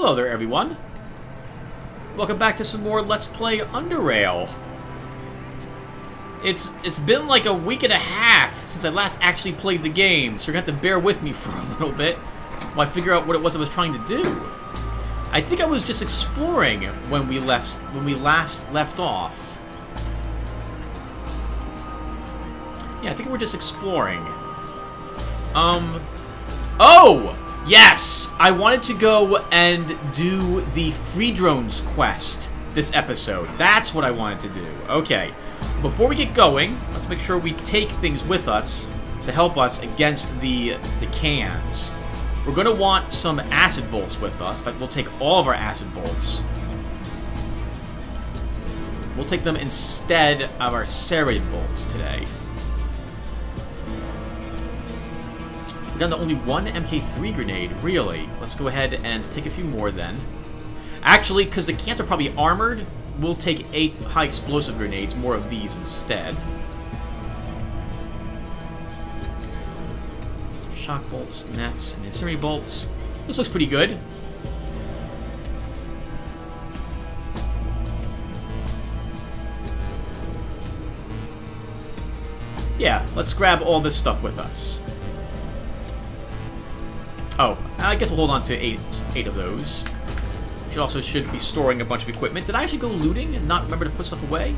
Hello there, everyone. Welcome back to some more Let's Play Underrail. It's it's been like a week and a half since I last actually played the game, so you're gonna have to bear with me for a little bit while I figure out what it was I was trying to do. I think I was just exploring when we left when we last left off. Yeah, I think we're just exploring. Um Oh! Yes! I wanted to go and do the Free Drones quest this episode. That's what I wanted to do. Okay. Before we get going, let's make sure we take things with us to help us against the, the cans. We're going to want some acid bolts with us. In fact, we'll take all of our acid bolts. We'll take them instead of our serrated bolts today. Down to only one MK3 grenade, really. Let's go ahead and take a few more then. Actually, because the cans are probably armored, we'll take eight high explosive grenades, more of these instead. Shock bolts, nets, and incendiary bolts. This looks pretty good. Yeah, let's grab all this stuff with us. Oh, I guess we'll hold on to eight, eight of those. Should also should be storing a bunch of equipment. Did I actually go looting and not remember to put stuff away?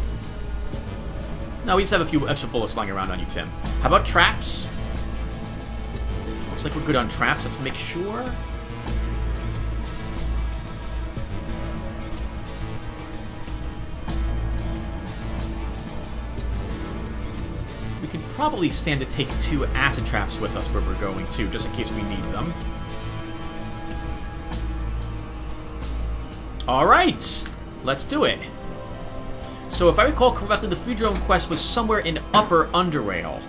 No, we just have a few extra bullets lying around on you, Tim. How about traps? Looks like we're good on traps. Let's make sure. Probably stand to take two acid traps with us where we're going, to, just in case we need them. Alright, let's do it. So if I recall correctly, the free drone quest was somewhere in Upper Underrail.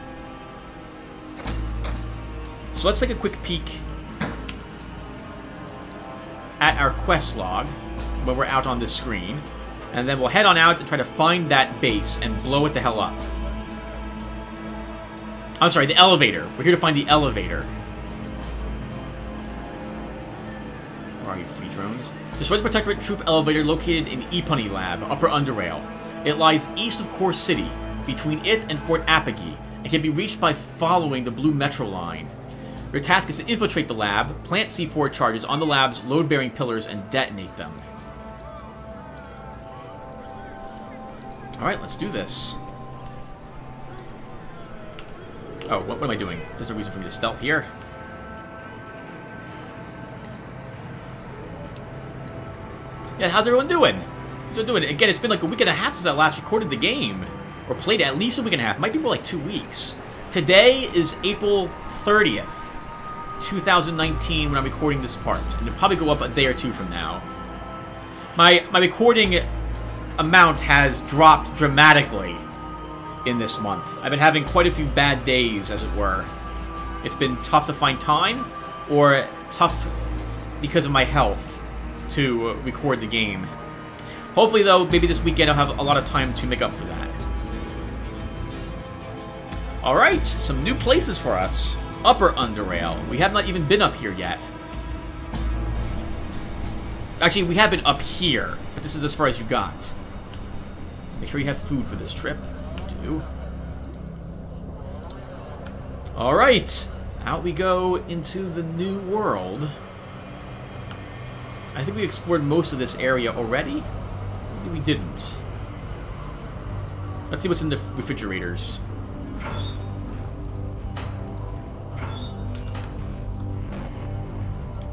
So let's take a quick peek at our quest log when we're out on this screen. And then we'll head on out and try to find that base and blow it the hell up. I'm sorry, the elevator. We're here to find the elevator. Where are you, free drones? Destroy the Protectorate troop elevator located in Epony Lab, Upper Underrail. It lies east of Core City, between it and Fort Apogee, and can be reached by following the Blue Metro line. Your task is to infiltrate the lab, plant C4 charges on the lab's load-bearing pillars, and detonate them. Alright, let's do this. Oh, what, what am I doing? There's no reason for me to stealth here. Yeah, how's everyone doing? How's everyone doing? Again, it's been like a week and a half since I last recorded the game. Or played it, at least a week and a half. Might be more like two weeks. Today is April 30th, 2019 when I'm recording this part. And it'll probably go up a day or two from now. My, my recording amount has dropped dramatically in this month. I've been having quite a few bad days, as it were. It's been tough to find time, or tough because of my health to record the game. Hopefully, though, maybe this weekend I'll have a lot of time to make up for that. Alright, some new places for us. Upper Underrail. We have not even been up here yet. Actually, we have been up here, but this is as far as you got. Make sure you have food for this trip. You. Alright, out we go into the new world. I think we explored most of this area already. Maybe we didn't. Let's see what's in the refrigerators.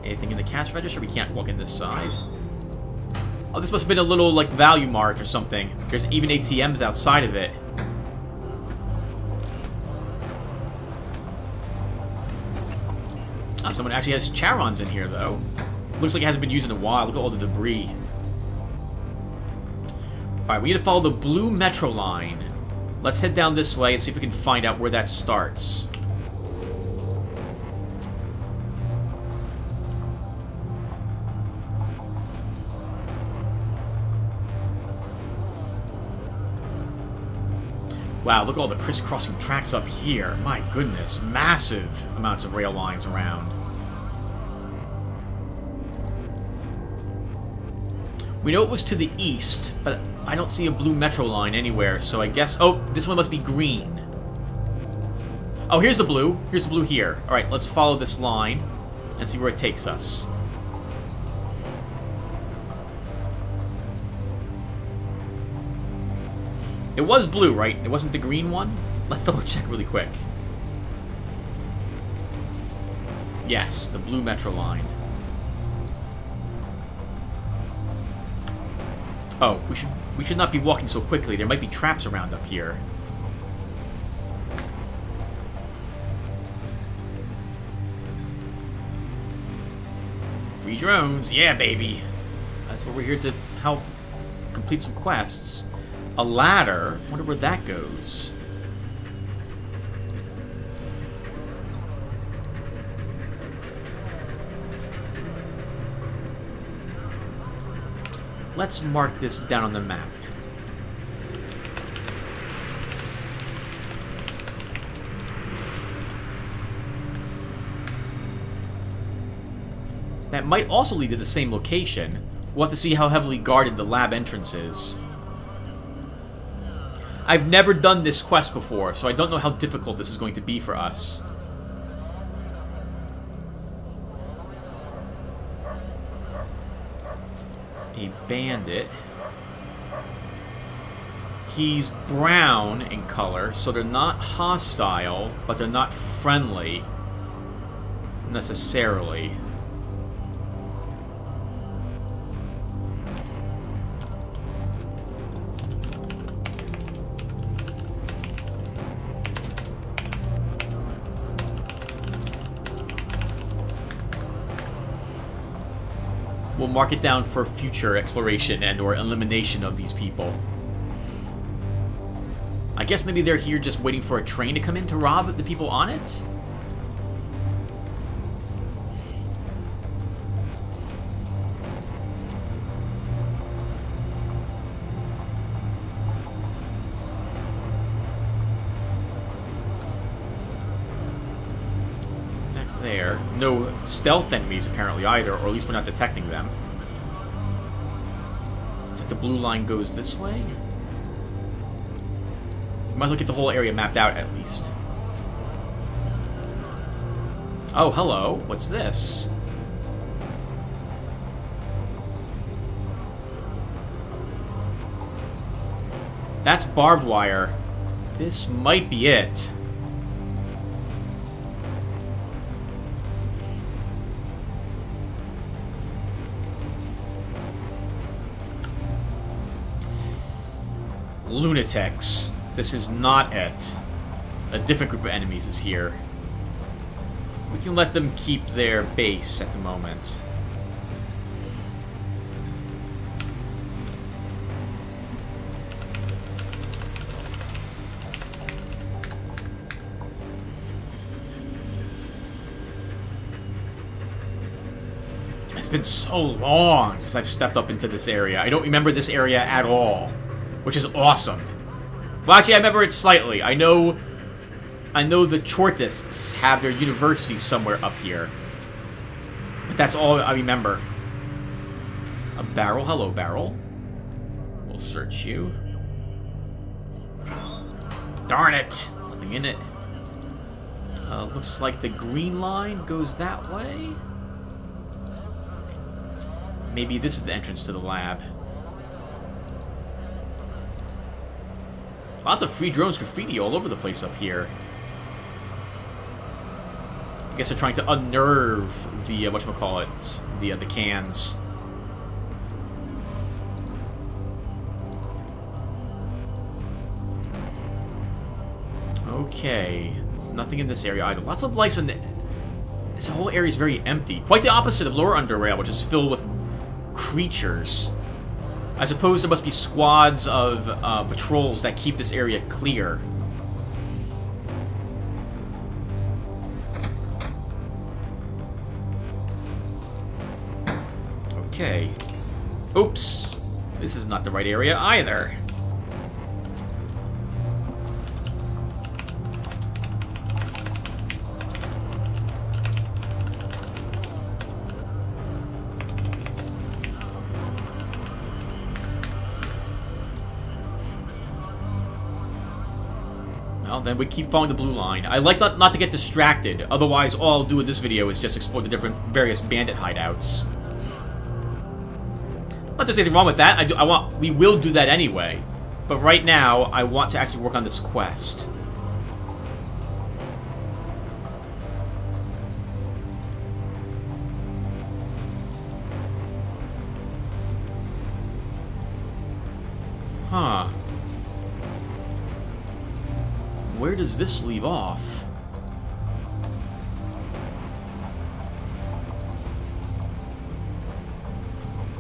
Anything in the cash register? We can't walk in this side. Oh, this must have been a little, like, value mart or something. There's even ATMs outside of it. Someone actually has Charons in here, though. Looks like it hasn't been used in a while. Look at all the debris. Alright, we need to follow the blue metro line. Let's head down this way and see if we can find out where that starts. Wow, look at all the crisscrossing tracks up here. My goodness, massive amounts of rail lines around. We know it was to the east, but I don't see a blue metro line anywhere, so I guess... Oh, this one must be green. Oh, here's the blue. Here's the blue here. Alright, let's follow this line and see where it takes us. It was blue, right? It wasn't the green one? Let's double check really quick. Yes, the blue metro line. Oh, we should we should not be walking so quickly. There might be traps around up here. Free drones, yeah, baby. That's what we're here to help complete some quests. A ladder? wonder where that goes. Let's mark this down on the map. That might also lead to the same location. We'll have to see how heavily guarded the lab entrance is. I've never done this quest before, so I don't know how difficult this is going to be for us. A bandit. He's brown in color, so they're not hostile, but they're not friendly. Necessarily. Mark it down for future exploration and or elimination of these people. I guess maybe they're here just waiting for a train to come in to rob the people on it? Back there. No stealth enemies, apparently, either, or at least we're not detecting them. So the blue line goes this way? Might as well get the whole area mapped out, at least. Oh, hello. What's this? That's barbed wire. This might be it. Lunatics. This is not it. A different group of enemies is here. We can let them keep their base at the moment. It's been so long since I've stepped up into this area. I don't remember this area at all which is awesome. Well, actually, I remember it slightly. I know, I know the Tchortists have their university somewhere up here, but that's all I remember. A barrel, hello, barrel. We'll search you. Darn it! Nothing in it. Uh, looks like the green line goes that way. Maybe this is the entrance to the lab. Lots of free drones graffiti all over the place up here. I guess they're trying to unnerve the, uh, whatchamacallit, the, uh, the cans. Okay. Nothing in this area either. Lots of lights in the... This whole area is very empty. Quite the opposite of Lower Underrail, which is filled with creatures. I suppose there must be squads of uh, patrols that keep this area clear. Okay. Oops. This is not the right area either. Then we keep following the blue line. I like not, not to get distracted, otherwise all I'll do in this video is just explore the different various bandit hideouts. Not to say anything wrong with that, I, do, I want, we will do that anyway. But right now, I want to actually work on this quest. Does this leave off?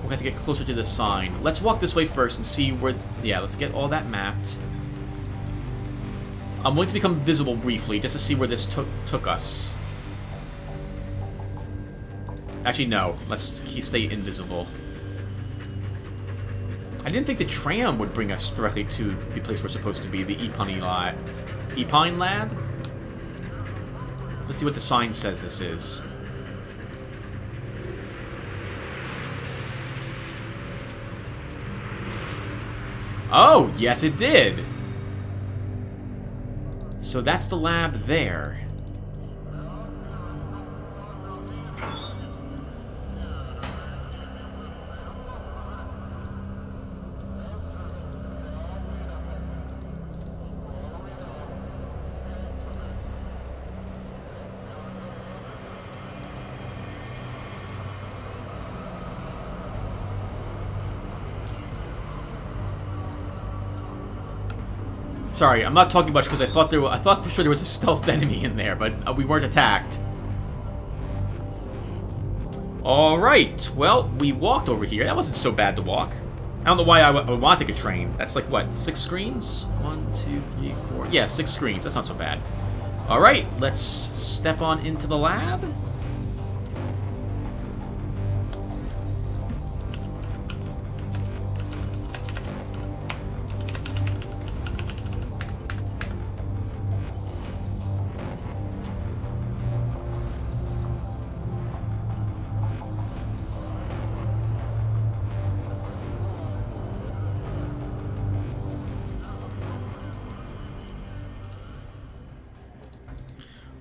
We'll have to get closer to the sign. Let's walk this way first and see where... Yeah, let's get all that mapped. I'm going to become visible briefly, just to see where this took took us. Actually, no. Let's keep, stay invisible. I didn't think the tram would bring us directly to the place we're supposed to be, the Epine Lab. Epine Lab? Let's see what the sign says this is. Oh, yes it did! So that's the lab there. Sorry, I'm not talking much because I thought there. I thought for sure there was a stealth enemy in there, but uh, we weren't attacked. All right. Well, we walked over here. That wasn't so bad to walk. I don't know why I, would want to take a train. That's like what six screens? One, two, three, four. Yeah, six screens. That's not so bad. All right. Let's step on into the lab.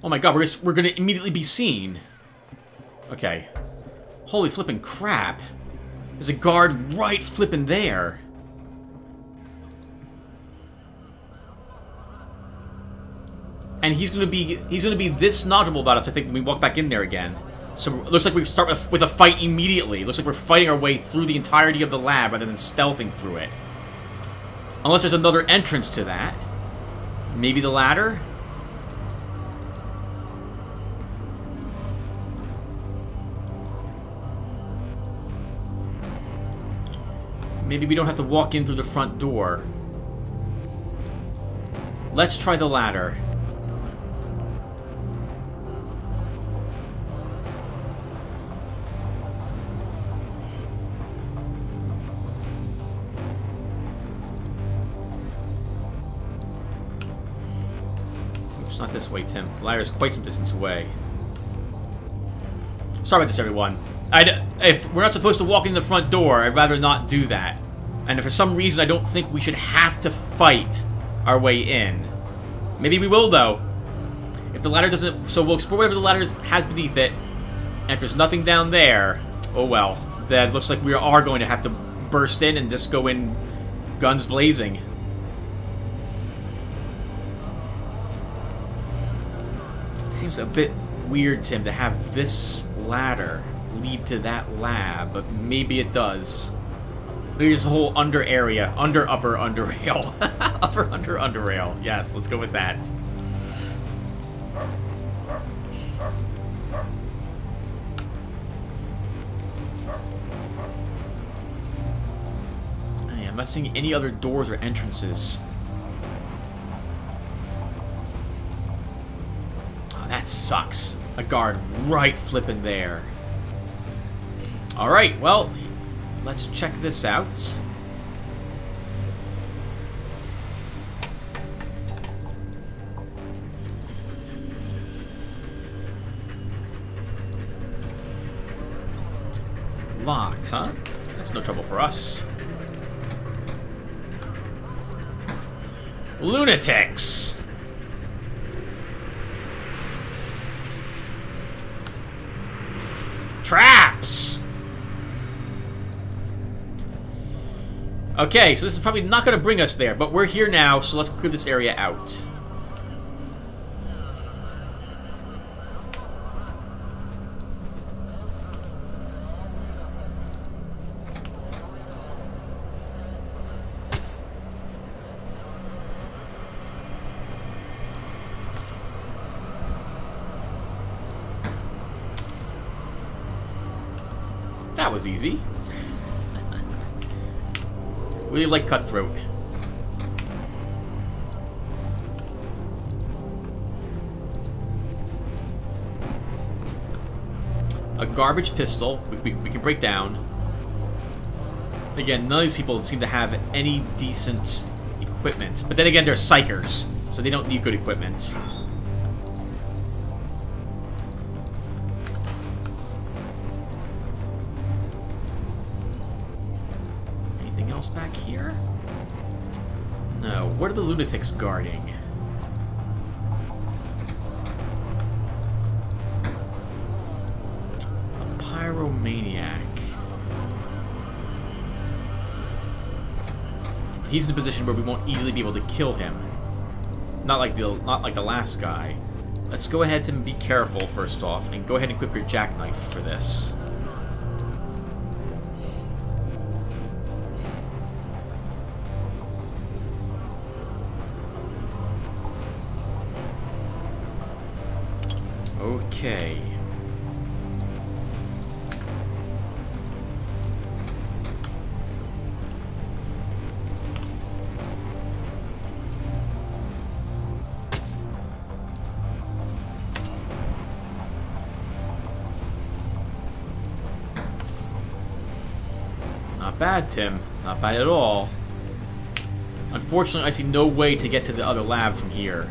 Oh my god, we're, just, we're gonna immediately be seen. Okay. Holy flippin' crap. There's a guard right flippin' there. And he's gonna be he's gonna be this knowledgeable about us, I think, when we walk back in there again. So looks like we start with, with a fight immediately. Looks like we're fighting our way through the entirety of the lab rather than stealthing through it. Unless there's another entrance to that. Maybe the ladder? Maybe we don't have to walk in through the front door. Let's try the ladder. Oops, not this way, Tim. The ladder is quite some distance away. Sorry about this, everyone. I'd, if we're not supposed to walk in the front door, I'd rather not do that. And for some reason, I don't think we should have to fight our way in. Maybe we will, though. If the ladder doesn't... So we'll explore whatever the ladder has beneath it. And if there's nothing down there, oh well. That looks like we are going to have to burst in and just go in guns blazing. It seems a bit weird, Tim, to have this ladder lead to that lab, but maybe it does. There's a whole under area. Under, upper, under rail. upper, under, under rail. Yes, let's go with that. Hey, I'm not seeing any other doors or entrances. Oh, that sucks. A guard right flipping there. Alright, well, let's check this out. Locked, huh? That's no trouble for us. Lunatics! Okay, so this is probably not going to bring us there, but we're here now, so let's clear this area out. That was easy. Really like Cutthroat. A garbage pistol, we, we, we can break down. Again, none of these people seem to have any decent equipment. But then again, they're psykers, so they don't need good equipment. Guarding? A pyromaniac. He's in a position where we won't easily be able to kill him. Not like the not like the last guy. Let's go ahead and be careful first off, and go ahead and equip your jackknife for this. Bad, Tim. Not bad at all. Unfortunately, I see no way to get to the other lab from here.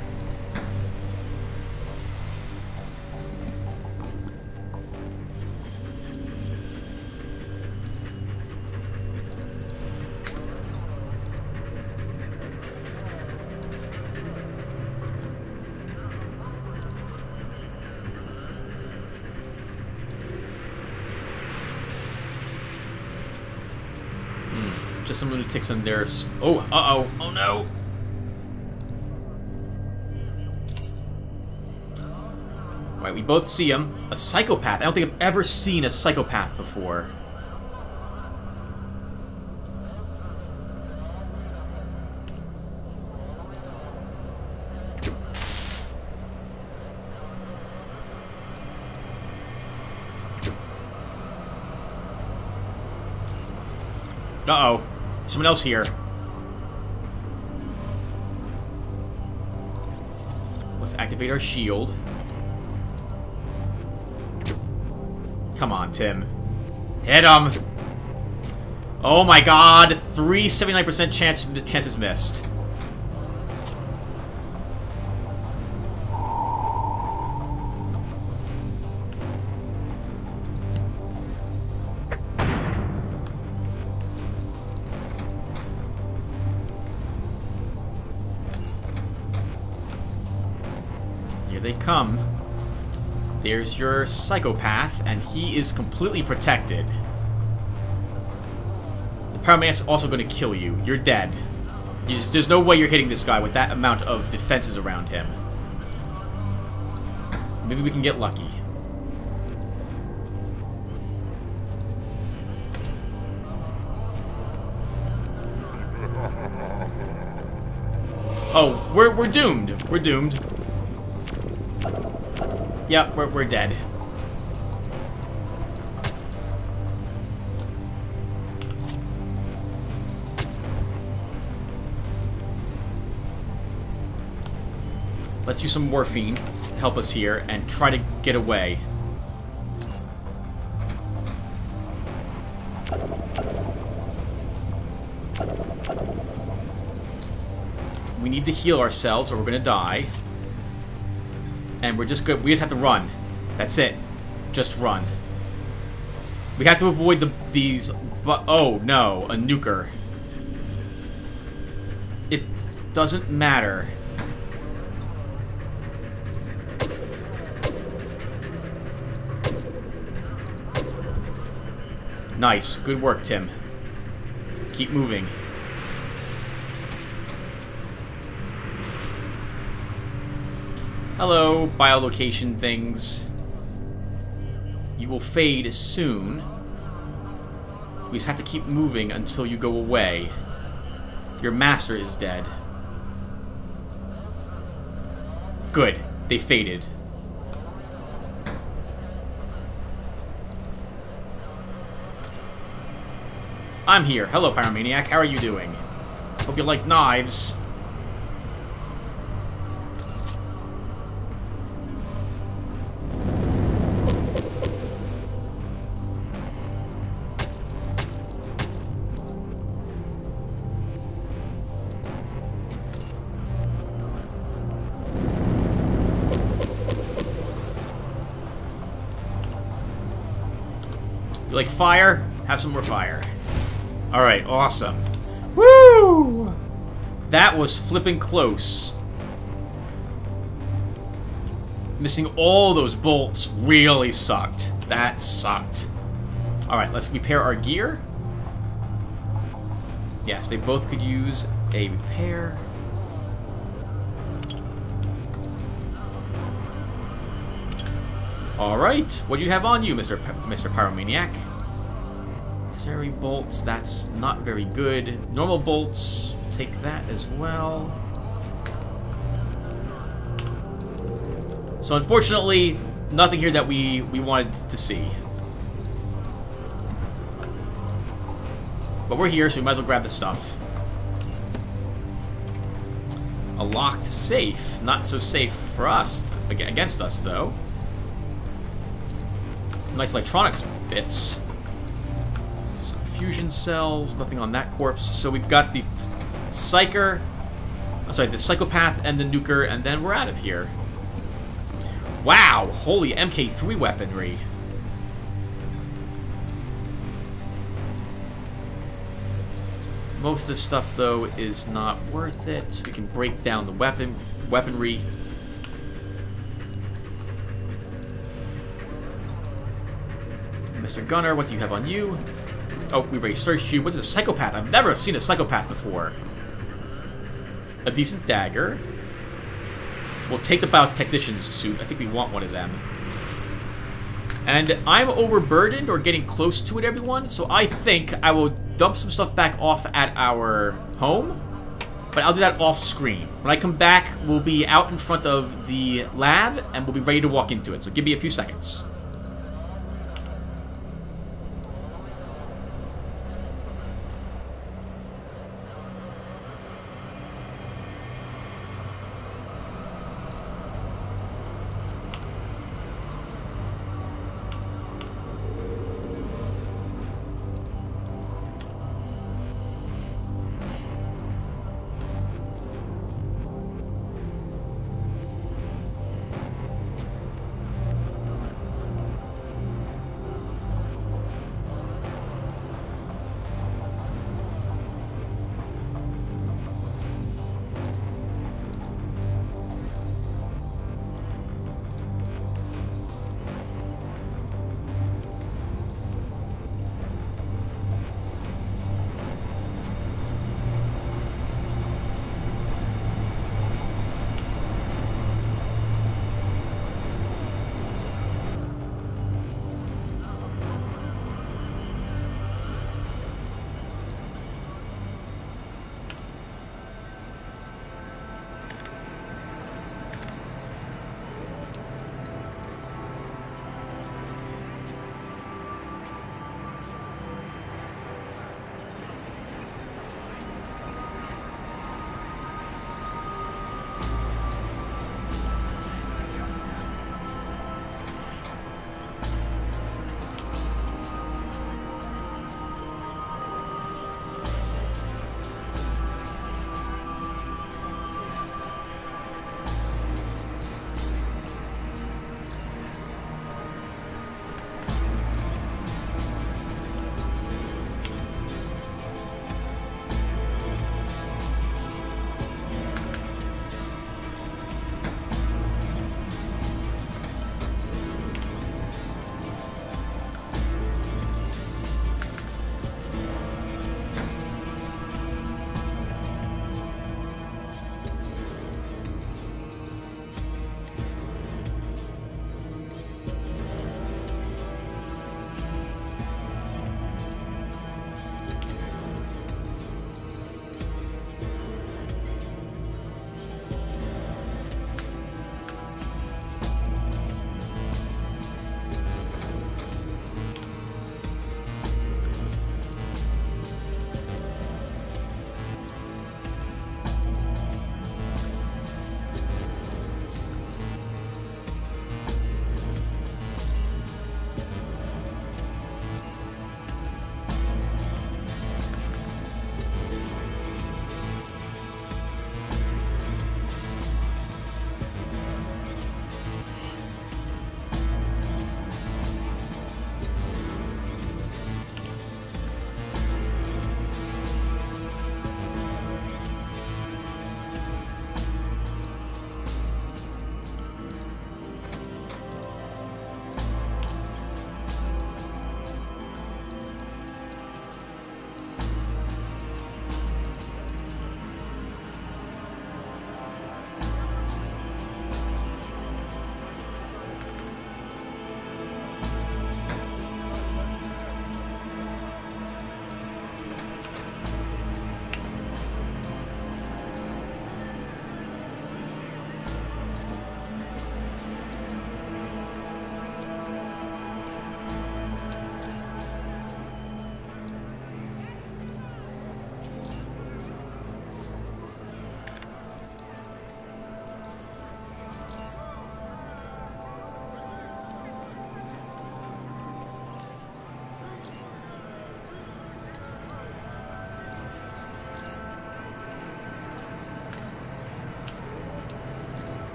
Some lunatics in there. Oh, uh-oh. Oh, no. Alright, we both see him. A psychopath. I don't think I've ever seen a psychopath before. Uh-oh. Someone else here. Let's activate our shield. Come on, Tim. Hit him! Oh my god! Three 79% chance chances missed. Your psychopath, and he is completely protected. The Pyroman's also going to kill you. You're dead. There's, there's no way you're hitting this guy with that amount of defenses around him. Maybe we can get lucky. Oh, we're, we're doomed. We're doomed. Yep, we're, we're dead. Let's use some morphine to help us here and try to get away. We need to heal ourselves or we're gonna die. And we're just good. We just have to run. That's it. Just run. We have to avoid the these. But oh no, a nuker. It doesn't matter. Nice. Good work, Tim. Keep moving. Hello, bilocation things. You will fade soon. We just have to keep moving until you go away. Your master is dead. Good. They faded. I'm here. Hello, Pyromaniac. How are you doing? Hope you like knives. Fire? Have some more fire. Alright, awesome. Woo! That was flipping close. Missing all those bolts really sucked. That sucked. Alright, let's repair our gear. Yes, they both could use a repair. Alright, what do you have on you, Mr. P Mr. Pyromaniac? Sari bolts, that's not very good. Normal bolts, take that as well. So unfortunately, nothing here that we, we wanted to see. But we're here, so we might as well grab the stuff. A locked safe. Not so safe for us. Against us, though. Nice electronics bits. Fusion cells. Nothing on that corpse. So we've got the Psyker... I'm sorry, the Psychopath and the Nuker, and then we're out of here. Wow! Holy MK3 weaponry. Most of this stuff, though, is not worth it. We can break down the weapon weaponry Mr. Gunner, what do you have on you? Oh, we've already searched you. What is a psychopath? I've never seen a psychopath before. A decent dagger. We'll take the biotechnician's suit. I think we want one of them. And I'm overburdened or getting close to it, everyone, so I think I will dump some stuff back off at our home. But I'll do that off screen. When I come back, we'll be out in front of the lab, and we'll be ready to walk into it. So give me a few seconds.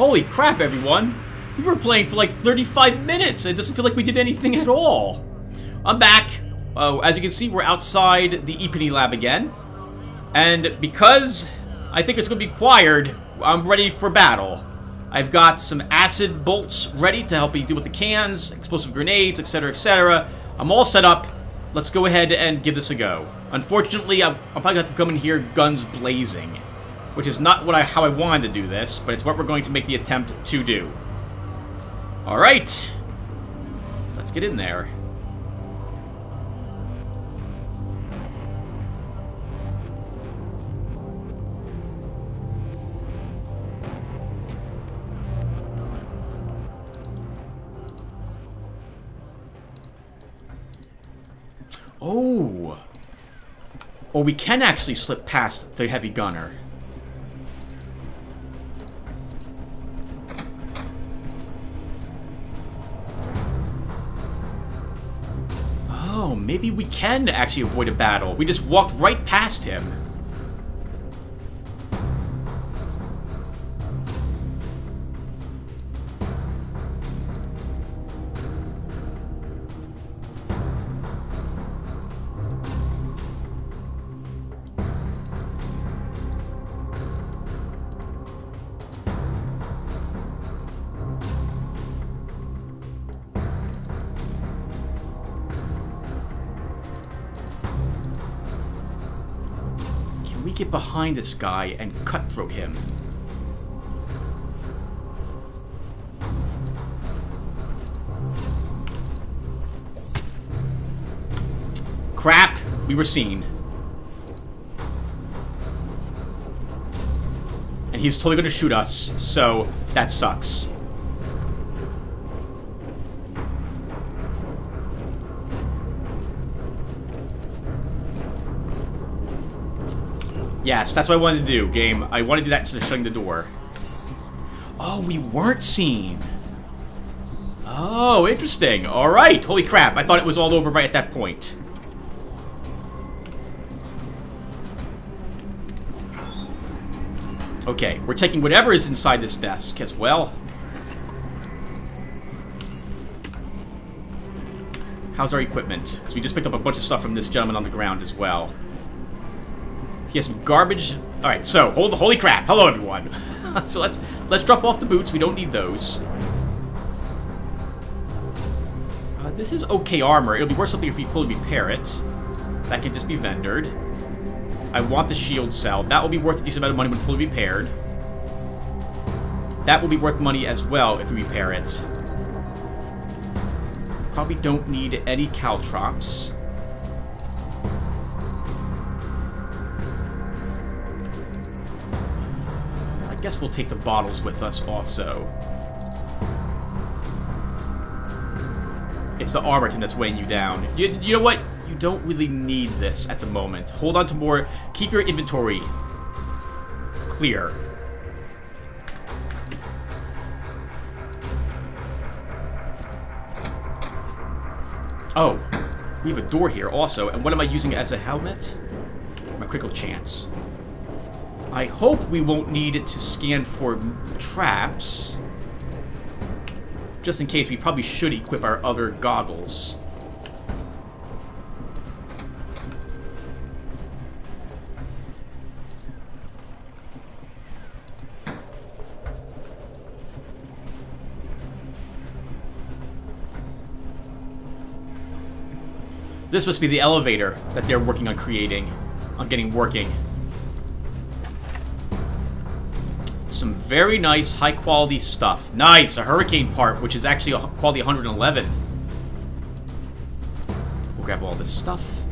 Holy crap, everyone. We were playing for like 35 minutes. It doesn't feel like we did anything at all. I'm back. Uh, as you can see, we're outside the Epony lab again. And because I think it's going to be required, I'm ready for battle. I've got some acid bolts ready to help me deal with the cans, explosive grenades, etc., etc. I'm all set up. Let's go ahead and give this a go. Unfortunately, I'm, I'm probably going to have to come in here guns blazing, which is not what I, how I wanted to do this, but it's what we're going to make the attempt to do. All right. Let's get in there. Oh! Or we can actually slip past the heavy gunner. Maybe we can actually avoid a battle. We just walked right past him. Behind this guy and cutthroat him? Crap! We were seen. And he's totally gonna shoot us, so that sucks. Yes, that's what I wanted to do, game. I want to do that instead of shutting the door. Oh, we weren't seen. Oh, interesting. All right. Holy crap. I thought it was all over right at that point. Okay, we're taking whatever is inside this desk as well. How's our equipment? Because we just picked up a bunch of stuff from this gentleman on the ground as well. He has some garbage. All right, so hold holy crap! Hello, everyone. so let's let's drop off the boots. We don't need those. Uh, this is okay armor. It'll be worth something if we fully repair it. That can just be vendored. I want the shield cell. That will be worth a decent amount of money when fully repaired. That will be worth money as well if we repair it. Probably don't need any caltrops. Guess we'll take the bottles with us also. It's the Armorton that's weighing you down. You, you know what? You don't really need this at the moment. Hold on to more. Keep your inventory clear. Oh, we have a door here also. And what am I using as a helmet? My critical chance. I hope we won't need to scan for traps. Just in case, we probably should equip our other goggles. This must be the elevator that they're working on creating, on getting working. Very nice, high-quality stuff. Nice! A hurricane part, which is actually a quality 111. We'll grab all this stuff.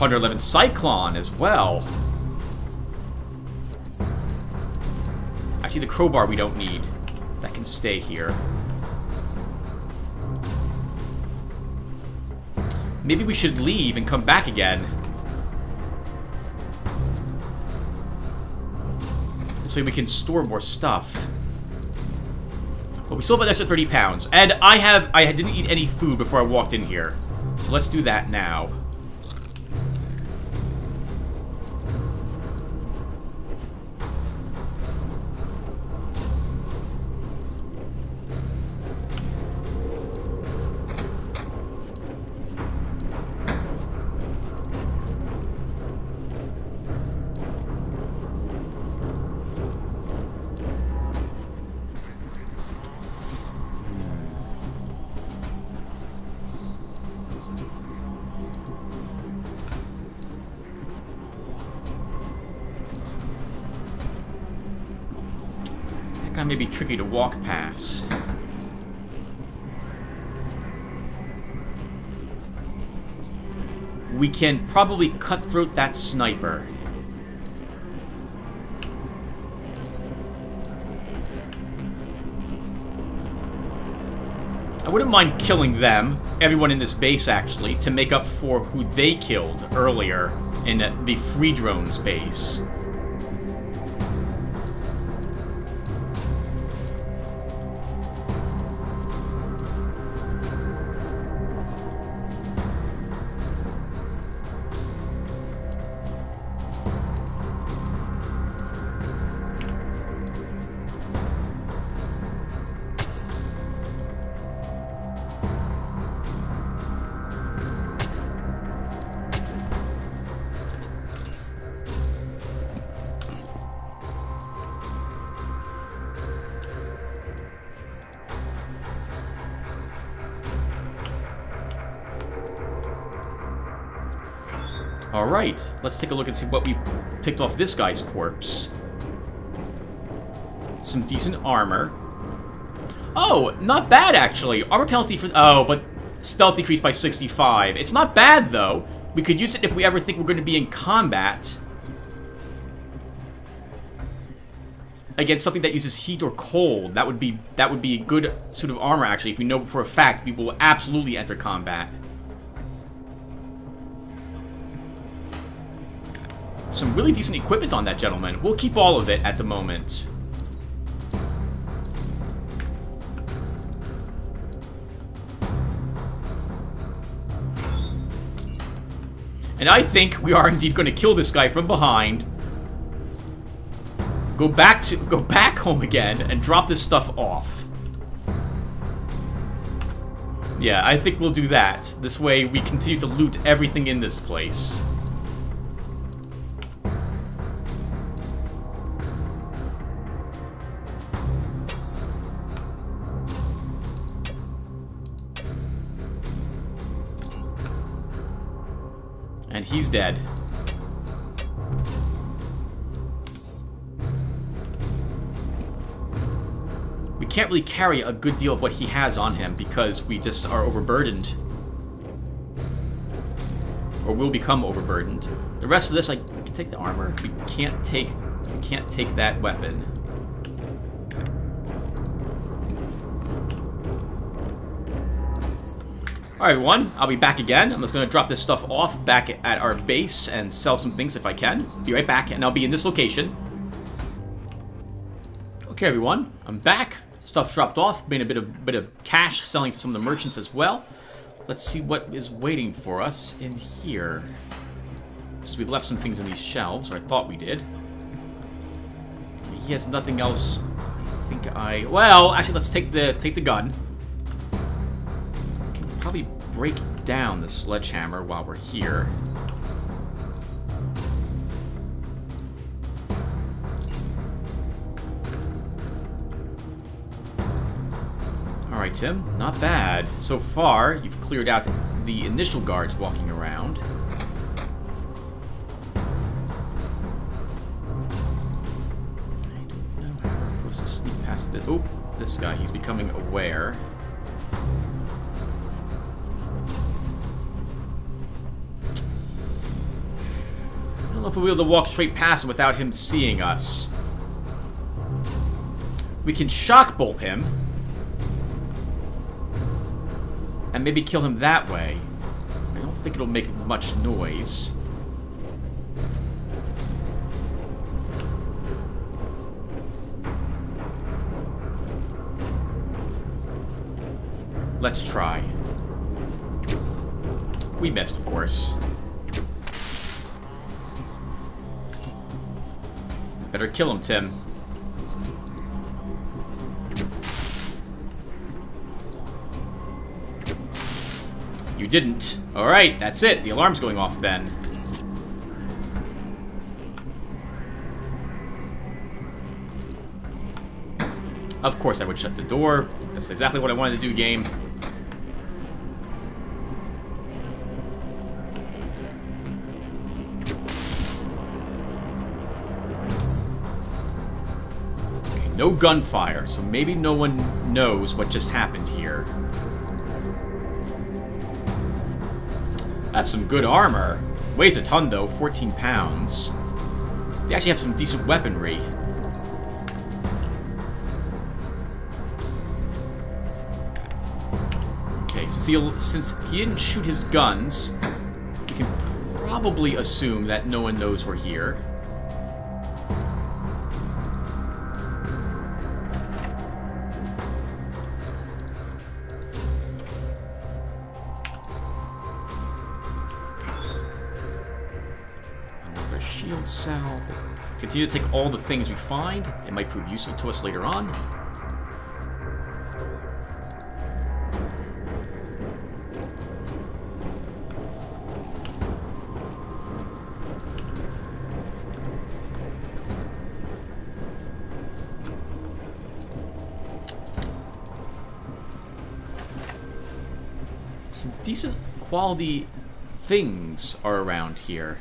111 Cyclone as well. Actually, the crowbar we don't need. That can stay here. Maybe we should leave and come back again. So we can store more stuff. But we still have an extra 30 pounds. And I have... I didn't eat any food before I walked in here. So let's do that now. Tricky to walk past. We can probably cutthroat that sniper. I wouldn't mind killing them, everyone in this base actually, to make up for who they killed earlier in the Free Drones base. Let's take a look and see what we picked off this guy's corpse. Some decent armor. Oh, not bad, actually. Armor penalty for... Oh, but stealth decreased by 65. It's not bad, though. We could use it if we ever think we're going to be in combat. Against something that uses heat or cold. That would be that would be a good suit of armor, actually. If we know for a fact we will absolutely enter combat. Some really decent equipment on that gentleman. We'll keep all of it at the moment. And I think we are indeed going to kill this guy from behind. Go back to go back home again and drop this stuff off. Yeah, I think we'll do that. This way we continue to loot everything in this place. He's dead. We can't really carry a good deal of what he has on him because we just are overburdened. Or will become overburdened. The rest of this, I can take the armor. We can't take we can't take that weapon. Alright everyone, I'll be back again. I'm just going to drop this stuff off back at our base and sell some things if I can. Be right back, and I'll be in this location. Okay everyone, I'm back. Stuff dropped off, made a bit of bit of cash selling to some of the merchants as well. Let's see what is waiting for us in here. So we left some things in these shelves, or I thought we did. He has nothing else. I think I... Well, actually, let's take the take the gun probably break down the sledgehammer while we're here. Alright, Tim. Not bad. So far, you've cleared out the initial guards walking around. I don't know how we're supposed to sneak past the... Oh, this guy. He's becoming aware. Know if we'll be able to walk straight past him without him seeing us. We can shock bolt him. And maybe kill him that way. I don't think it'll make much noise. Let's try. We missed, of course. Better kill him, Tim. You didn't. Alright, that's it. The alarm's going off then. Of course I would shut the door. That's exactly what I wanted to do, game. No gunfire, so maybe no one knows what just happened here. That's some good armor. Weighs a ton, though. 14 pounds. They actually have some decent weaponry. Okay, since he, since he didn't shoot his guns, we can probably assume that no one knows we're here. Continue to take all the things we find. It might prove useful to us later on. Some decent quality things are around here.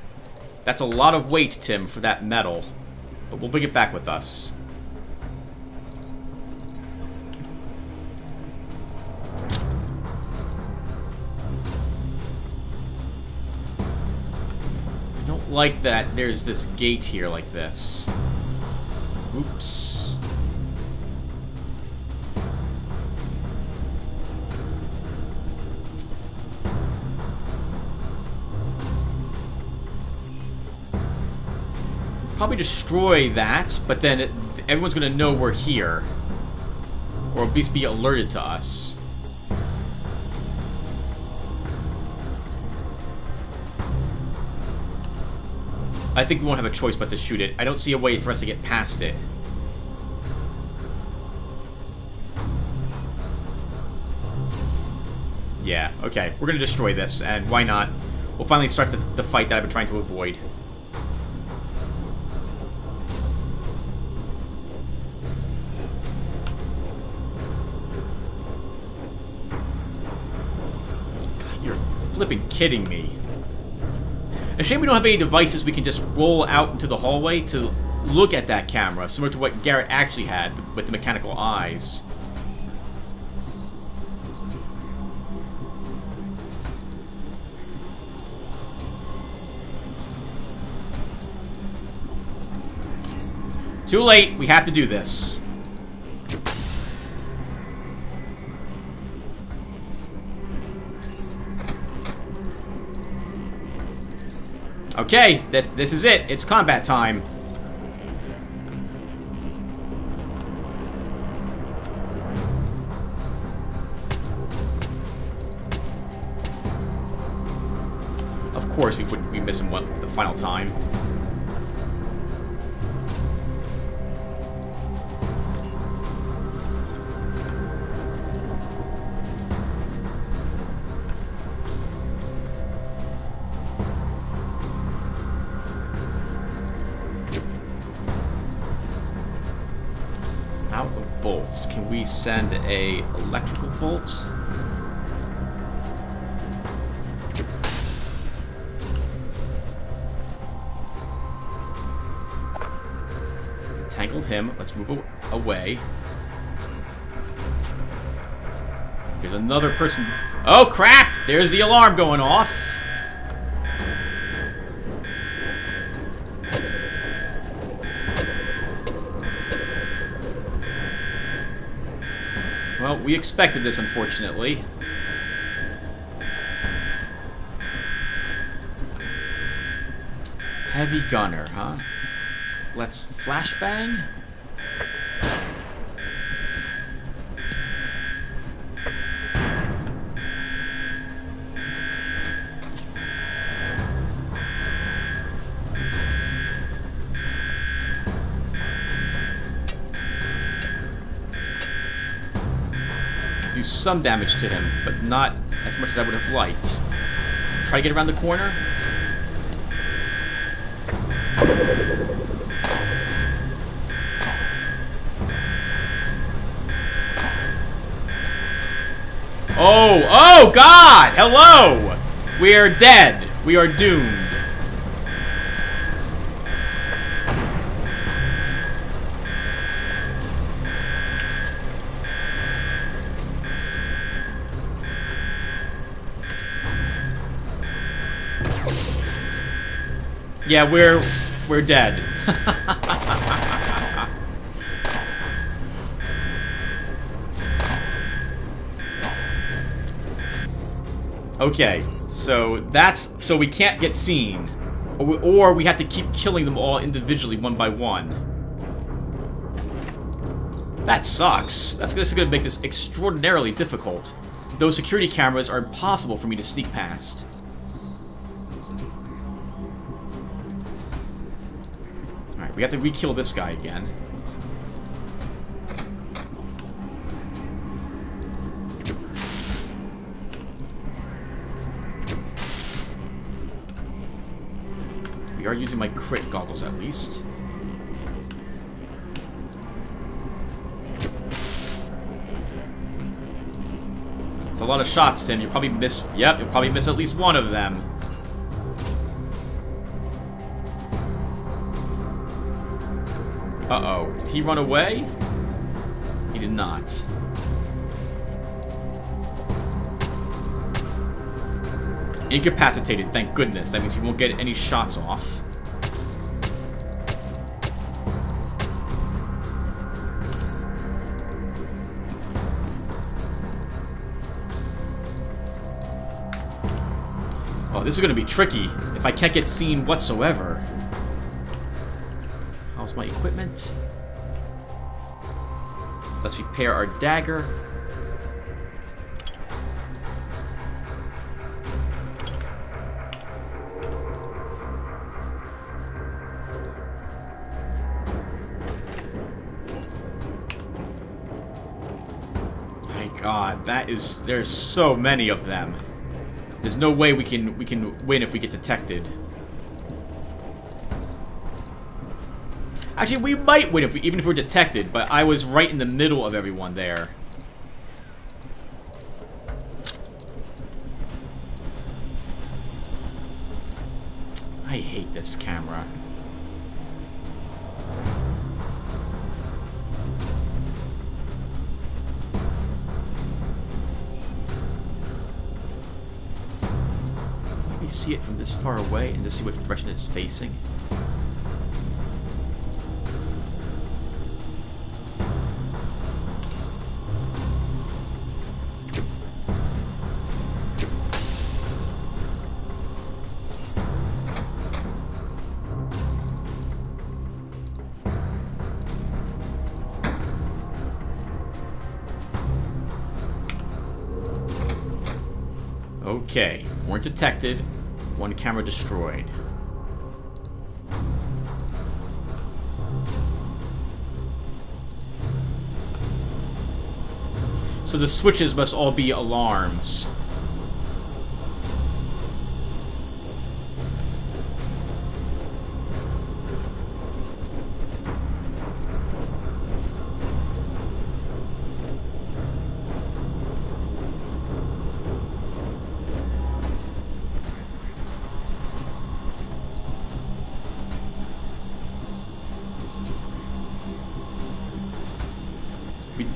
That's a lot of weight, Tim, for that metal. But we'll bring it back with us. I don't like that there's this gate here like this. Probably destroy that, but then it, everyone's gonna know we're here. Or at least be alerted to us. I think we won't have a choice but to shoot it. I don't see a way for us to get past it. Yeah, okay. We're gonna destroy this, and why not? We'll finally start the, the fight that I've been trying to avoid. Kidding me. A shame we don't have any devices we can just roll out into the hallway to look at that camera, similar to what Garrett actually had with the mechanical eyes. Too late. We have to do this. Okay, that, this is it. It's combat time. Send a electrical bolt? Tangled him. Let's move away. There's another person. Oh, crap! There's the alarm going off. Well, we expected this, unfortunately. Heavy gunner, huh? Let's flashbang. Some damage to him, but not as much as I would have liked. Try to get around the corner. Oh, oh God! Hello! We are dead. We are doomed. Yeah, we're we're dead. okay, so that's so we can't get seen, or we, or we have to keep killing them all individually, one by one. That sucks. That's this is to make this extraordinarily difficult. Those security cameras are impossible for me to sneak past. We have to re-kill this guy again. We are using my crit goggles at least. It's a lot of shots, Tim. You'll probably miss... Yep, you'll probably miss at least one of them. He run away? He did not. Incapacitated, thank goodness. That means he won't get any shots off. Oh, this is to be tricky if I can't get seen whatsoever. How's my equipment? Let's repair our dagger. My god, that is... There's so many of them. There's no way we can we can win if we get detected. Actually, we might win if we, even if we're detected, but I was right in the middle of everyone there. I hate this camera. Maybe see it from this far away and to see what direction it's facing. Detected, one camera destroyed. So the switches must all be alarms.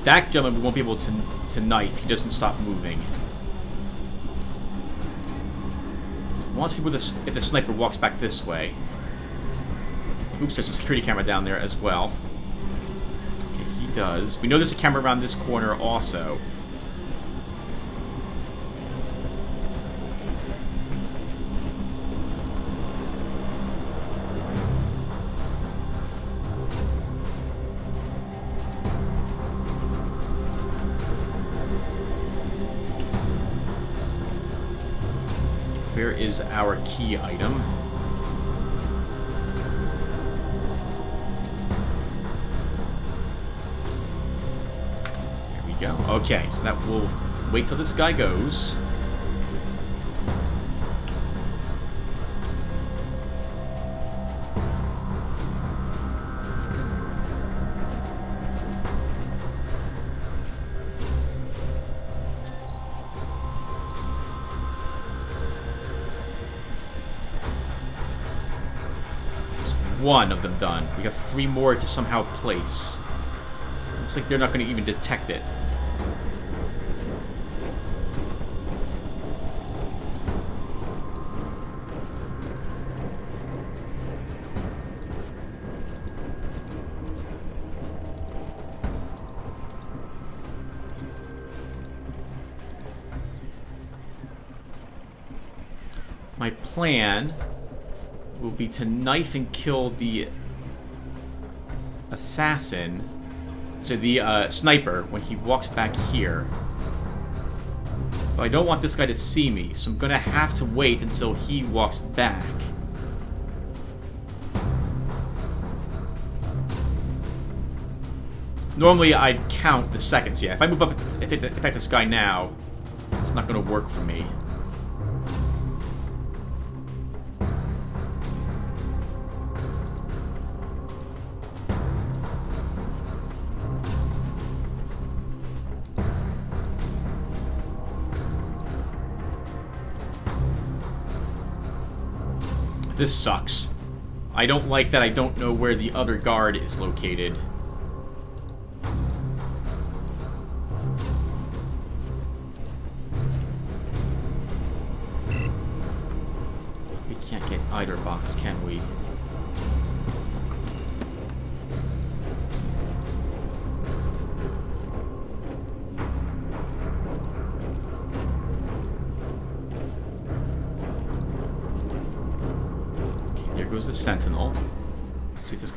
That gentleman we won't be able to, to knife. He doesn't stop moving. I want to see where the, if the sniper walks back this way. Oops, there's a security camera down there as well. Okay, he does. We know there's a camera around this corner also. Where is our key item? There we go. Okay, so that will wait till this guy goes. One of them done. We have three more to somehow place. Looks like they're not going to even detect it. Be to knife and kill the assassin, so the uh, sniper, when he walks back here. But I don't want this guy to see me, so I'm gonna have to wait until he walks back. Normally, I'd count the seconds. Yeah, if I move up attack this guy now, it's not going to work for me. This sucks. I don't like that I don't know where the other guard is located.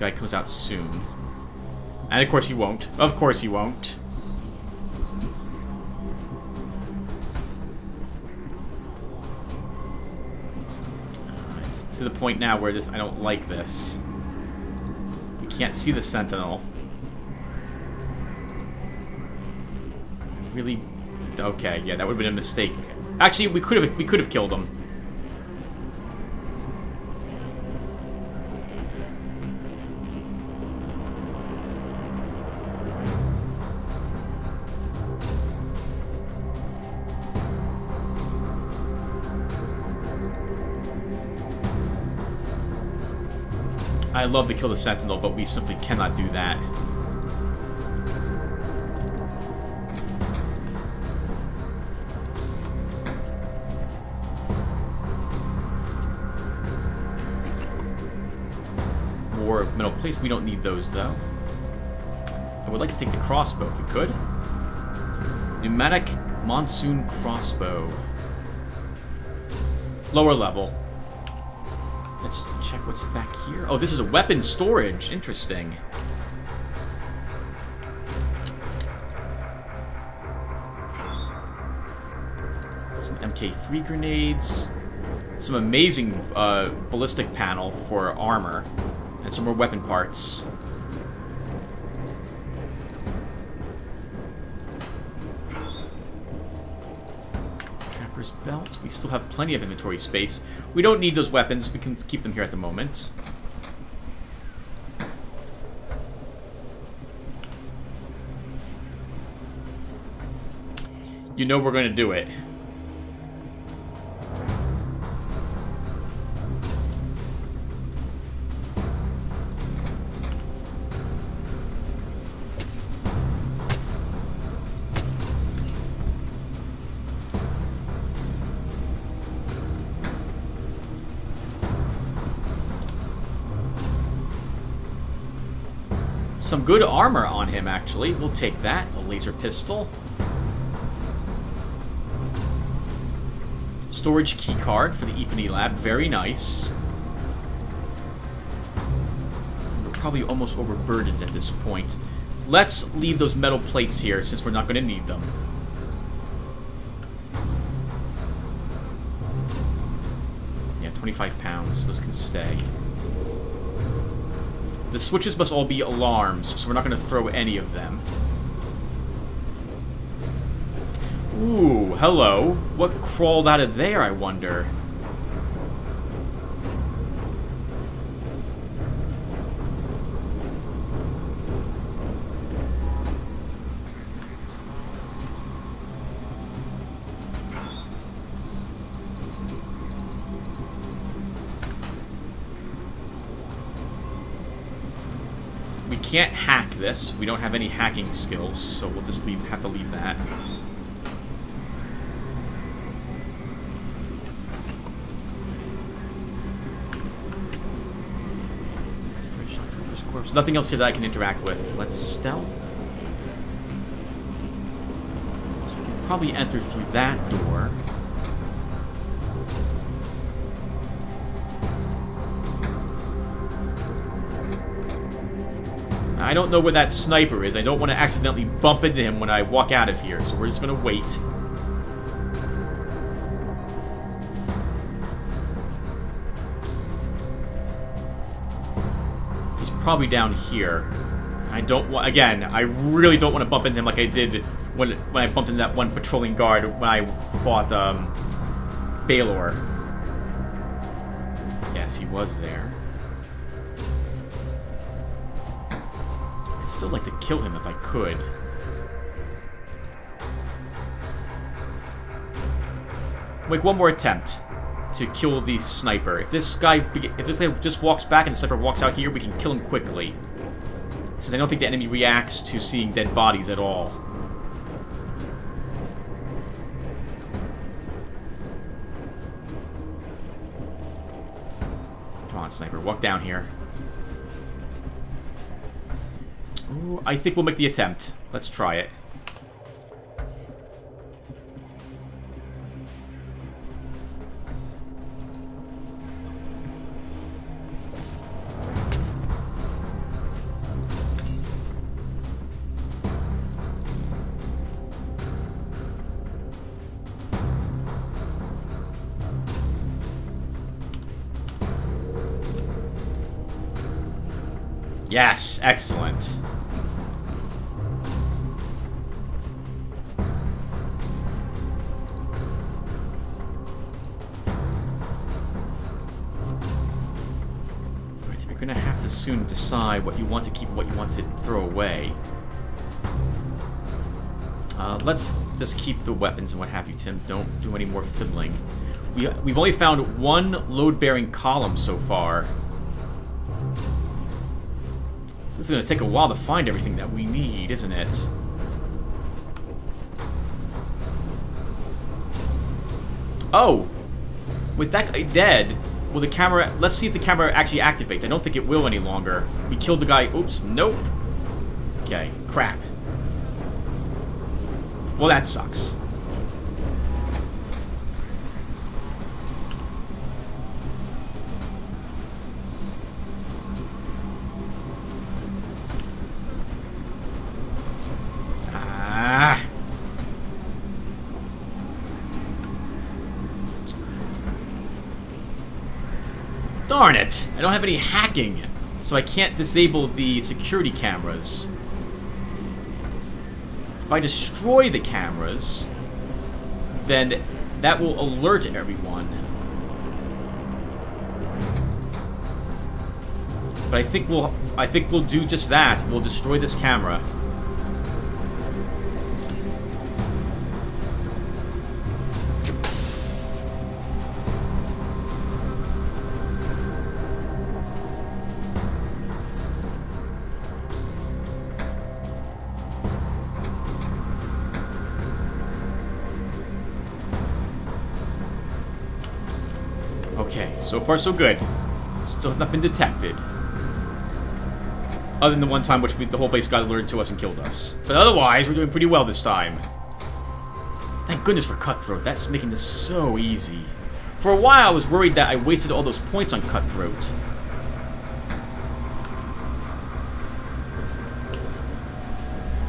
Guy comes out soon. And of course he won't. Of course he won't. Uh, it's to the point now where this I don't like this. We can't see the Sentinel. Really? Okay, yeah, that would have been a mistake. Actually, we could have we could have killed him. I love to kill the Sentinel, but we simply cannot do that. More metal plates. We don't need those, though. I would like to take the crossbow if we could. Pneumatic Monsoon Crossbow. Lower level. Let's check what's back here. Oh, this is a weapon storage. Interesting. Some MK3 grenades. Some amazing uh, ballistic panel for armor. And some more weapon parts. Still have plenty of inventory space. We don't need those weapons. We can keep them here at the moment. You know we're going to do it. Some good armor on him, actually. We'll take that. A laser pistol. Storage key card for the Epony Lab. Very nice. We're probably almost overburdened at this point. Let's leave those metal plates here, since we're not going to need them. Yeah, 25 pounds. Those can stay. The switches must all be alarms, so we're not going to throw any of them. Ooh, hello. What crawled out of there, I wonder? Can't hack this. We don't have any hacking skills, so we'll just leave, have to leave that. Nothing else here that I can interact with. Let's stealth. So we can probably enter through that door. I don't know where that sniper is. I don't want to accidentally bump into him when I walk out of here, so we're just going to wait. He's probably down here. I don't want... Again, I really don't want to bump into him like I did when, when I bumped into that one patrolling guard when I fought um, Balor. Yes, he was there. Still like to kill him if I could. Make one more attempt to kill the sniper. If this guy, if this guy just walks back and the sniper walks out here, we can kill him quickly. Since I don't think the enemy reacts to seeing dead bodies at all. Come on, sniper, walk down here. I think we'll make the attempt. Let's try it. Yes, excellent. Soon decide what you want to keep and what you want to throw away. Uh, let's just keep the weapons and what have you, Tim. Don't do any more fiddling. We, we've only found one load-bearing column so far. This is going to take a while to find everything that we need, isn't it? Oh! With that guy dead, will the camera... Let's see if the camera actually activates. I don't think it will any longer. We killed the guy... Oops, nope. Okay, crap. Well, that sucks. Darn it! I don't have any hacking, so I can't disable the security cameras. If I destroy the cameras, then that will alert everyone. But I think we'll I think we'll do just that. We'll destroy this camera. So far so good. Still have not been detected. Other than the one time which we, the whole base got alerted to us and killed us. But otherwise, we're doing pretty well this time. Thank goodness for Cutthroat. That's making this so easy. For a while, I was worried that I wasted all those points on Cutthroat.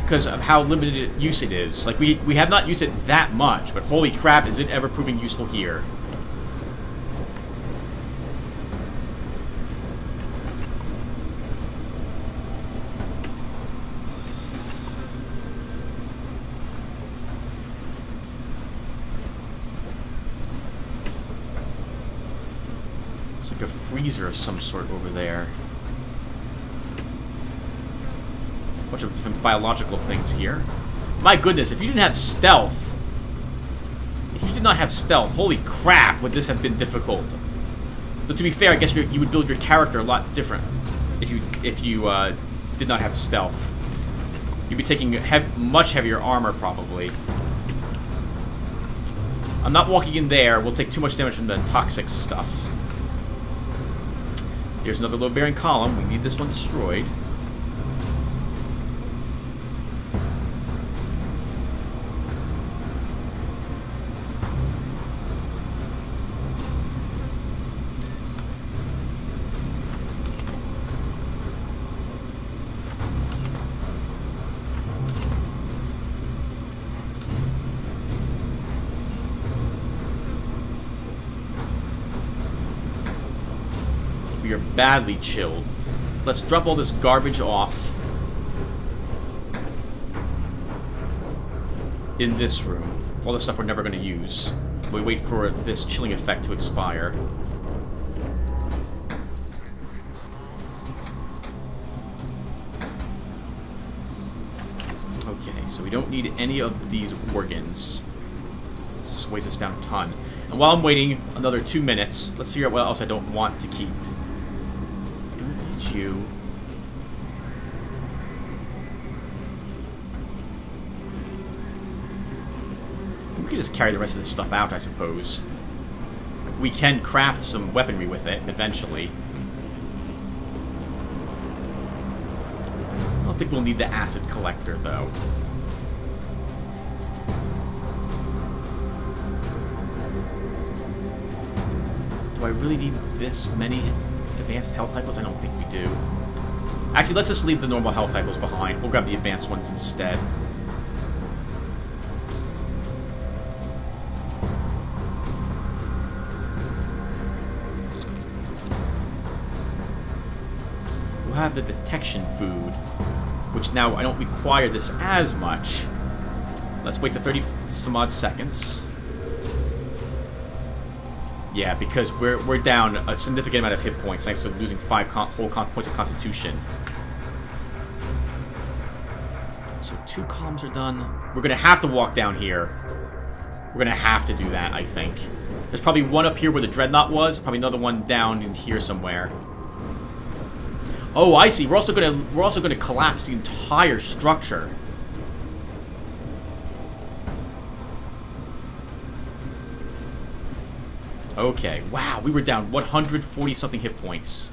Because of how limited use it is. Like, we, we have not used it that much, but holy crap, is it ever proving useful here. Freezer of some sort over there. A bunch of different biological things here. My goodness, if you didn't have stealth... If you did not have stealth, holy crap, would this have been difficult. But to be fair, I guess you would build your character a lot different if you if you uh, did not have stealth. You'd be taking much heavier armor, probably. I'm not walking in there. We'll take too much damage from the toxic stuff. Here's another load-bearing column. We need this one destroyed. We are badly chilled. Let's drop all this garbage off. In this room. All the stuff we're never going to use. We wait for this chilling effect to expire. Okay, so we don't need any of these organs. This weighs us down a ton. And while I'm waiting another two minutes, let's figure out what else I don't want to keep. We could just carry the rest of this stuff out, I suppose. We can craft some weaponry with it, eventually. I don't think we'll need the acid collector, though. Do I really need this many advanced health hypos? I don't think we do. Actually, let's just leave the normal health hypos behind. We'll grab the advanced ones instead. We'll have the detection food, which now I don't require this as much. Let's wait the 30 some odd seconds. Yeah, because we're, we're down a significant amount of hit points thanks to losing five whole points of constitution. So two columns are done. We're going to have to walk down here. We're going to have to do that, I think. There's probably one up here where the dreadnought was. Probably another one down in here somewhere. Oh, I see. We're also going to we're also going to collapse the entire structure. Okay, wow, we were down 140 something hit points.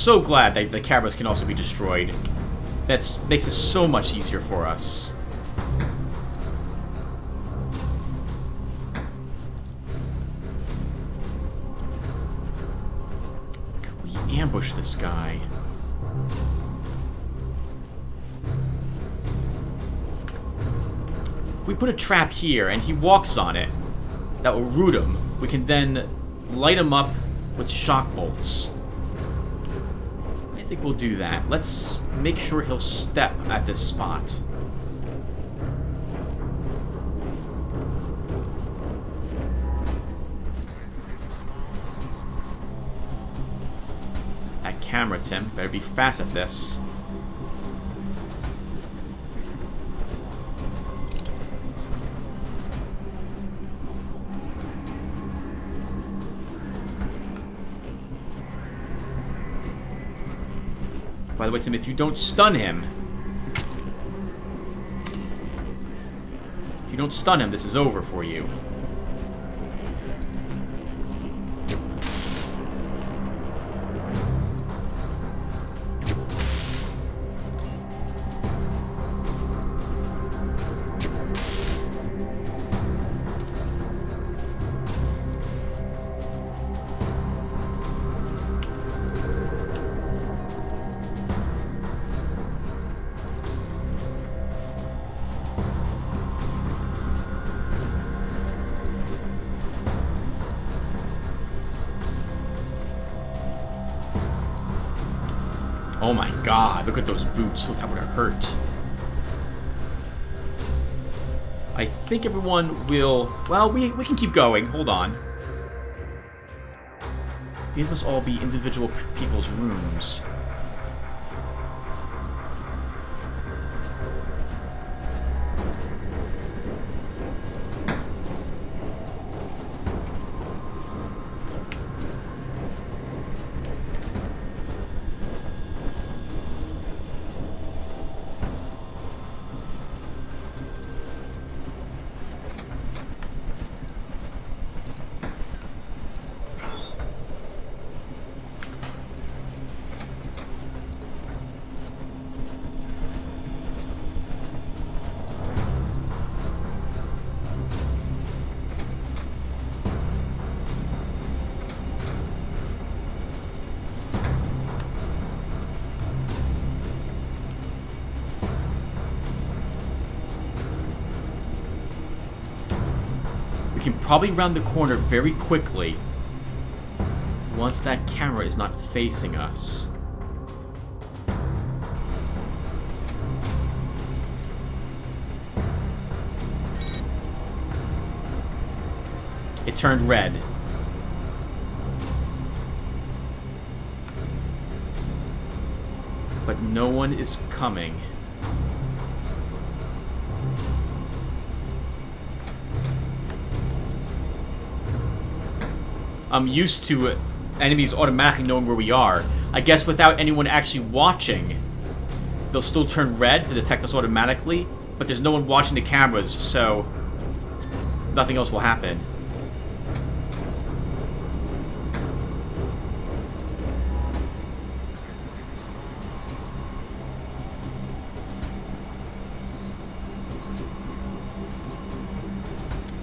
So glad that the cameras can also be destroyed. That makes it so much easier for us. We ambush this guy? If we put a trap here and he walks on it, that will root him. We can then light him up with shock bolts think we'll do that. Let's make sure he'll step at this spot. That camera, Tim. Better be fast at this. By the way, Tim, if you don't stun him... If you don't stun him, this is over for you. Oh, that would have hurt. I think everyone will... Well, we, we can keep going. Hold on. These must all be individual people's rooms. Probably round the corner very quickly once that camera is not facing us. It turned red. But no one is coming. I'm used to enemies automatically knowing where we are. I guess without anyone actually watching, they'll still turn red to detect us automatically, but there's no one watching the cameras, so nothing else will happen.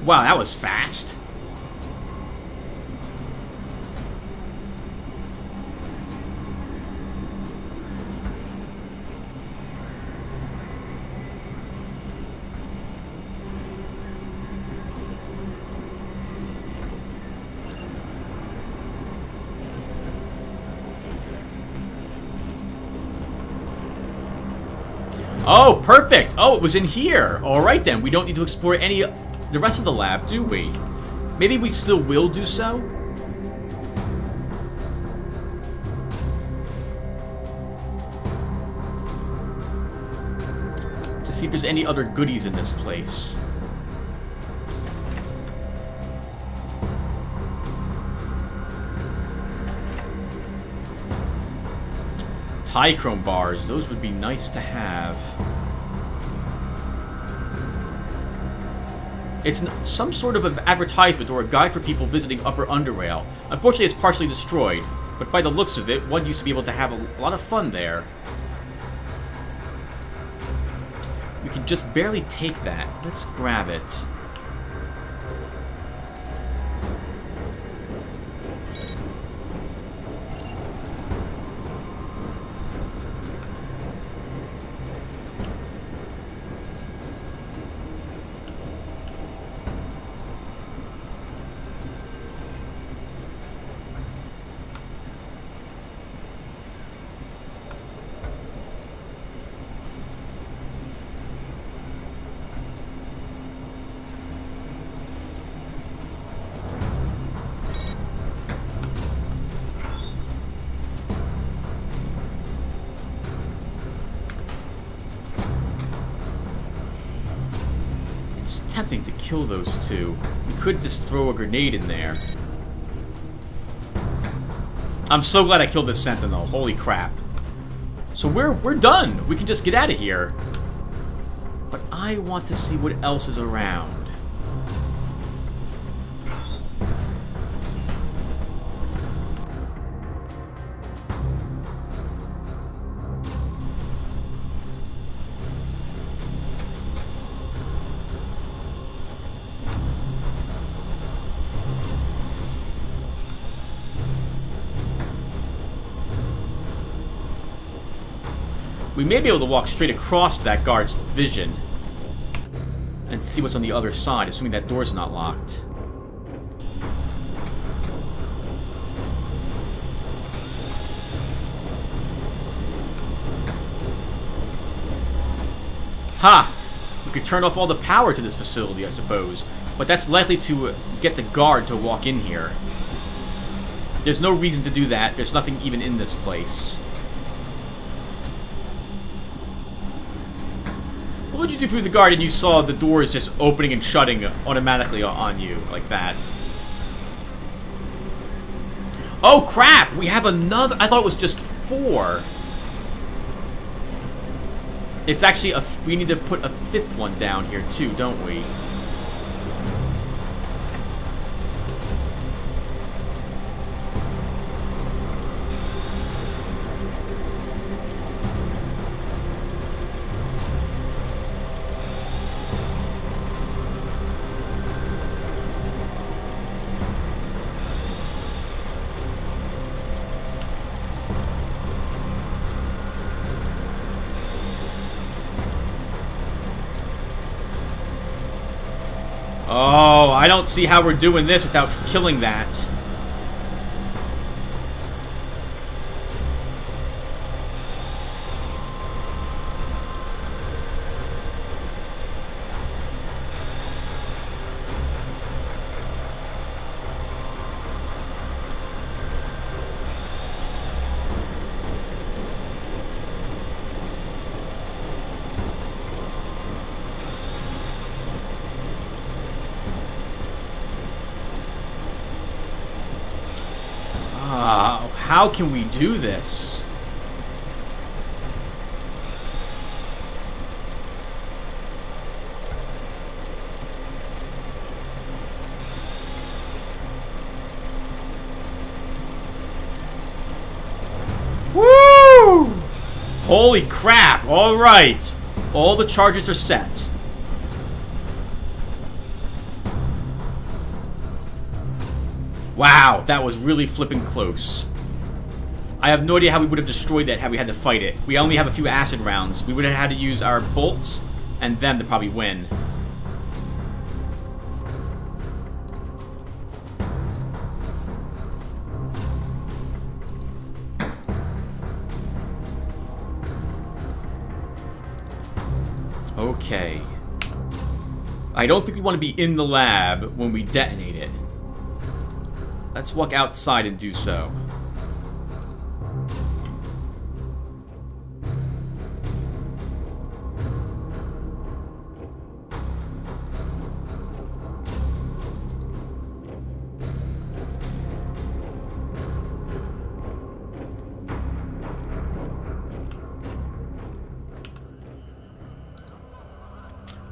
Wow, that was fast. Oh, perfect! Oh, it was in here! Alright then, we don't need to explore any the rest of the lab, do we? Maybe we still will do so? To see if there's any other goodies in this place. Tychrome bars, those would be nice to have. It's some sort of advertisement or a guide for people visiting Upper Underrail. Unfortunately, it's partially destroyed, but by the looks of it, one used to be able to have a, lot of fun there. We can just barely take that. Let's grab it. Could just throw a grenade in there. I'm so glad I killed this sentinel. Holy crap. So we're we're done. We can just get out of here. But I want to see what else is around. May be able to walk straight across that guard's vision and see what's on the other side, assuming that door's not locked. Ha! We could turn off all the power to this facility, I suppose. But that's likely to get the guard to walk in here. There's no reason to do that. There's nothing even in this place. You do through the guard and you saw the doors just opening and shutting automatically on you, like that? Oh, crap! We have another... I thought it was just four. It's actually a... We need to put a fifth one down here, too, don't we? I don't see how we're doing this without killing that. How can we do this? Woo! Holy crap! All right, all the charges are set. Wow, that was really flipping close. I have no idea how we would have destroyed that had we had to fight it. We only have a few acid rounds. We would have had to use our bolts and them to probably win. Okay. I don't think we want to be in the lab when we detonate it. Let's walk outside and do so.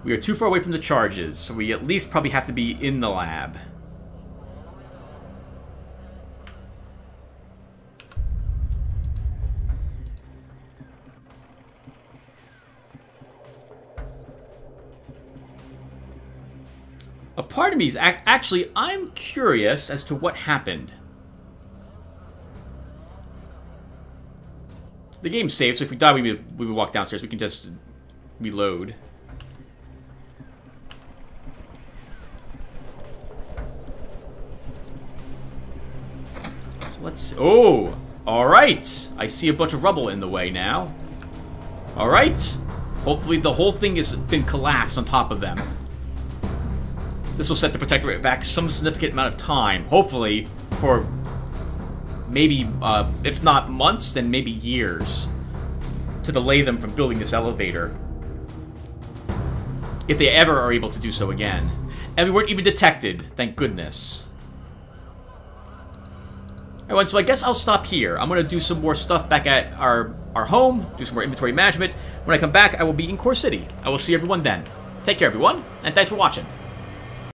We are too far away from the charges, so we at least probably have to be in the lab. A part of me is ac actually, I'm curious as to what happened. The game's safe, so if we die, we we walk downstairs. We can just reload. Let's... Oh! Alright! I see a bunch of rubble in the way now. Alright! Hopefully the whole thing has been collapsed on top of them. This will set the Protectorate back some significant amount of time. Hopefully, for maybe, uh, if not months, then maybe years. To delay them from building this elevator. If they ever are able to do so again. And we weren't even detected, thank goodness. Alright, so I guess I'll stop here. I'm going to do some more stuff back at our, our home, do some more inventory management. When I come back, I will be in Core City. I will see everyone then. Take care, everyone, and thanks for watching.